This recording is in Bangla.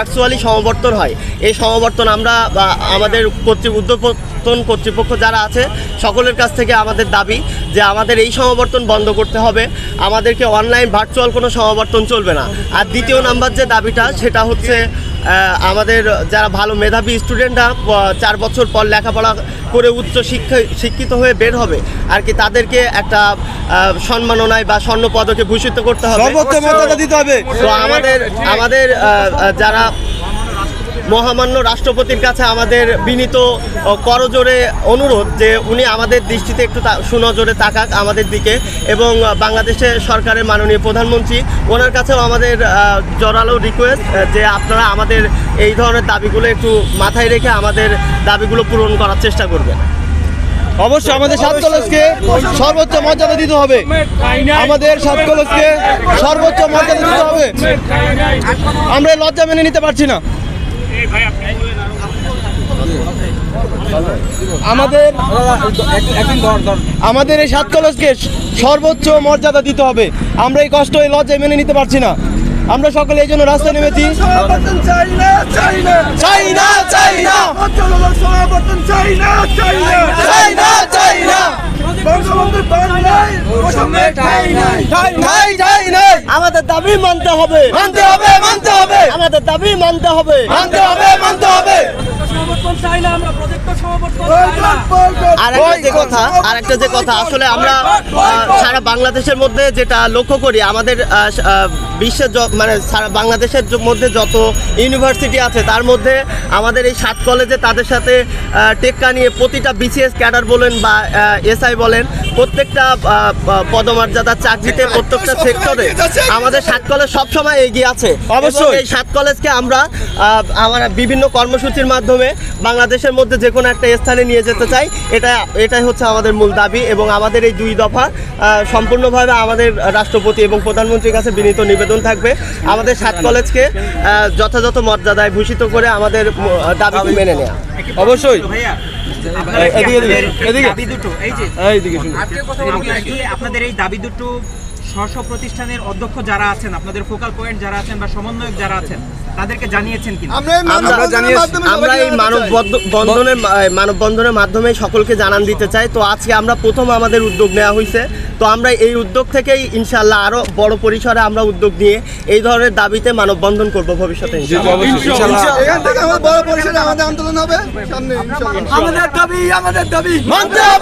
ভার্চুয়ালি সমাবর্তন হয়। এই সমাবর্তন আমরা আমাদের কর্তৃ উদ্যোপতন কর্তৃপক্ষ যারা আছে, সকলের কাছ থেকে আমাদের দাবি যে আমাদের এই সমাবর্তন বন্ধ করতে হবে। আমাদেরকে অনলাইন ভার্চুয়াল কোনো সমাবর্তন চলবে না। আর দ্বিতীয় নাম্বার যে দাবিটা, সেটা হচ্ছে আমাদের যারা ভালো মেধাবী স্টুডেন্টরা চার বছর পর লেখাপড়া করে উচ্চ শিক্ষা শিক্ষিত হয়ে বের হবে আর কি তাদেরকে একটা সম্মাননায় বা স্বর্ণ পদকে ভূষিত করতে হবে। দিতে হবে। তো আমাদের আমাদের যারা মহামান্য রাষ্ট্রপতির কাছে আমাদের বিনীত করজোরে অনুরোধ যে উনি আমাদের দৃষ্টিতে একটু সুনজরে তাকাক আমাদের দিকে এবং বাংলাদেশের সরকারের মাননীয় প্রধানমন্ত্রী, ওনার কাছেও আমাদের জোরালো রিকোয়েস্ট যে আপনারা আমাদের এই ধরনের দাবিগুলো একটু মাথায় রেখে আমাদের দাবিগুলো পূরণ করার চেষ্টা করবেন। অবশ্যই আমাদের সাত কলেজকে সর্বোচ্চ মর্যাদা দিতে হবে। আমাদের সাত কলেজকে সর্বোচ্চ মর্যাদা দিতে হবে। আমরা লজ্জা মেনে নিতে পারছি না। আমাদের আমাদের এই সাত কলেজকে সর্বোচ্চ মর্যাদা দিতে হবে। আমরা এই কষ্ট এই লজ্জায় মেনে নিতে পারছি না। আমরা সকলে এই জন্য রাস্তায় নেমেছি। বঙ্গবন্ধুর আমাদের দাবি মানতে হবে। মানতে হবে মানতে হবে। আমাদের দাবি মানতে হবে। মানতে হবে মানতে হবে। আর যে কথা আর যে কথা আসলে আমরা সারা বাংলাদেশের মধ্যে যেটা লক্ষ্য করি আমাদের বিশ্বের মানে সারা বাংলাদেশের মধ্যে যত ইউনিভার্সিটি আছে তার মধ্যে আমাদের এই সাত কলেজে তাদের সাথে টেক্কা নিয়ে প্রতিটা বিসিএস ক্যাডার বলেন বা এসআই বলেন প্রত্যেকটা পদমর্যাদার চাকরিতে প্রত্যেকটা সেক্টরে আমাদের সাত কলেজ সবসময় এগিয়ে আছে। অবশ্যই। এই সাত কলেজকে আমরা আহ, আমরা বিভিন্ন কর্মসূচির মাধ্যমে বাংলাদেশের মধ্যে যে কোনো একটা স্থানে নিয়ে যেতে চাই। এটা এটাই হচ্ছে আমাদের মূল দাবি এবং আমাদের এই দুই দফা সম্পূর্ণভাবে আমাদের রাষ্ট্রপতি এবং প্রধানমন্ত্রীর কাছে বিনীত নিবেদন থাকবে। আমাদের সাত কলেজকে আহ, যথাযথ মর্যাদায় ভূষিত করে আমাদের দাবি মেনে নেওয়া অবশ্যই। আপনাদের এই দাবি দুটো স্ব প্রতিষ্ঠানের অধ্যক্ষ যারা আছেন আপনাদের ফোকাল পয়েন্ট যারা আছেন বা সমন্বয়ক যারা আছেন তাদেরকে জানিয়েছেন আমরা আমরা এই মানব বন্ধনের মাধ্যমে সকলকে জানান দিতে চাই। তো আজকে আমরা প্রথম আমাদের উদ্যোগ নেওয়া হয়েছে তো আমরা এই উদ্যোগ থেকেই ইনশাল্লাহ আরও বড় পরিসরে আমরা উদ্যোগ নিয়ে এই ধরনের দাবিতে মানববন্ধন করব ভবিষ্যতে। এখান থেকে আমাদের বড় পরিসরে আমাদের আন্দোলন হবে। সামনে ইনশাআল্লাহ। মানতে হবে।